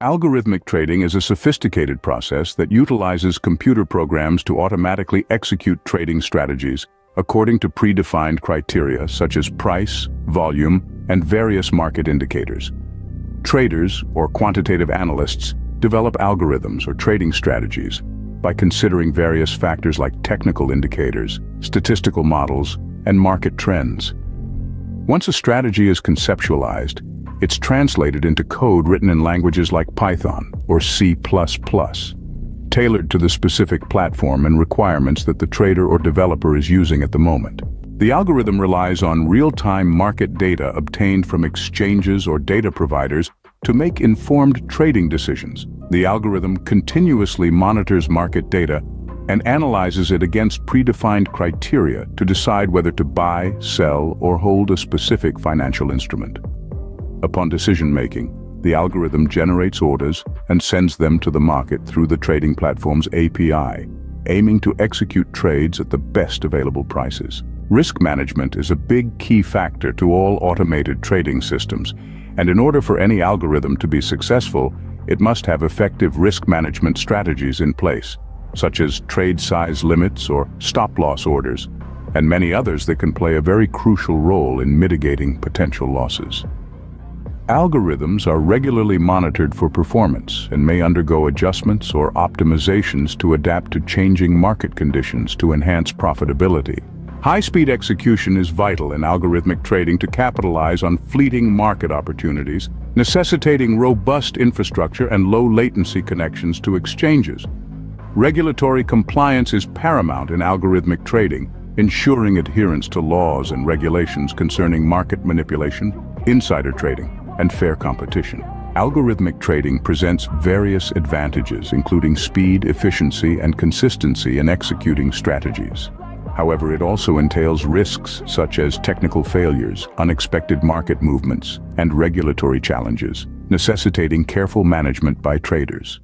Algorithmic trading is a sophisticated process that utilizes computer programs to automatically execute trading strategies according to predefined criteria such as price, volume, and various market indicators. Traders, or quantitative analysts, develop algorithms or trading strategies by considering various factors like technical indicators, statistical models, and market trends. Once a strategy is conceptualized, it's translated into code written in languages like Python or C++, tailored to the specific platform and requirements that the trader or developer is using at the moment. The algorithm relies on real-time market data obtained from exchanges or data providers to make informed trading decisions. The algorithm continuously monitors market data and analyzes it against predefined criteria to decide whether to buy, sell, or hold a specific financial instrument. Upon decision-making, the algorithm generates orders and sends them to the market through the trading platform's API, aiming to execute trades at the best available prices. Risk management is a big key factor to all automated trading systems, and in order for any algorithm to be successful, it must have effective risk management strategies in place, such as trade size limits or stop-loss orders, and many others that can play a very crucial role in mitigating potential losses. Algorithms are regularly monitored for performance and may undergo adjustments or optimizations to adapt to changing market conditions to enhance profitability. High-speed execution is vital in algorithmic trading to capitalize on fleeting market opportunities, necessitating robust infrastructure and low-latency connections to exchanges. Regulatory compliance is paramount in algorithmic trading, ensuring adherence to laws and regulations concerning market manipulation, insider trading, and fair competition. Algorithmic trading presents various advantages, including speed, efficiency, and consistency in executing strategies. However, it also entails risks such as technical failures, unexpected market movements, and regulatory challenges, necessitating careful management by traders.